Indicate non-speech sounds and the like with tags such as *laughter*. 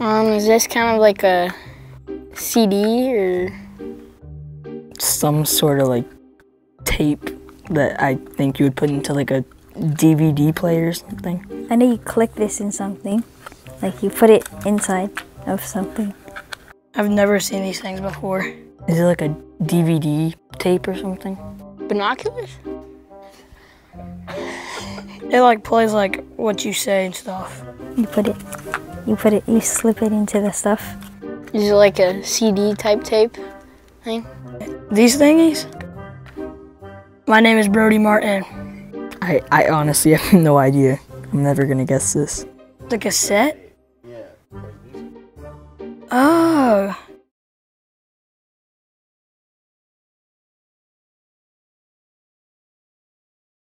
Um, is this kind of like a CD or? Some sort of like tape that I think you would put into like a DVD player or something. I know you click this in something, like you put it inside of something. I've never seen these things before. Is it like a DVD tape or something? Binoculars? It like plays like what you say and stuff. You put it, you put it, you slip it into the stuff. Is it like a CD type tape thing? These thingies? My name is Brody Martin. I, I honestly have *laughs* no idea. I'm never gonna guess this. The cassette? Oh,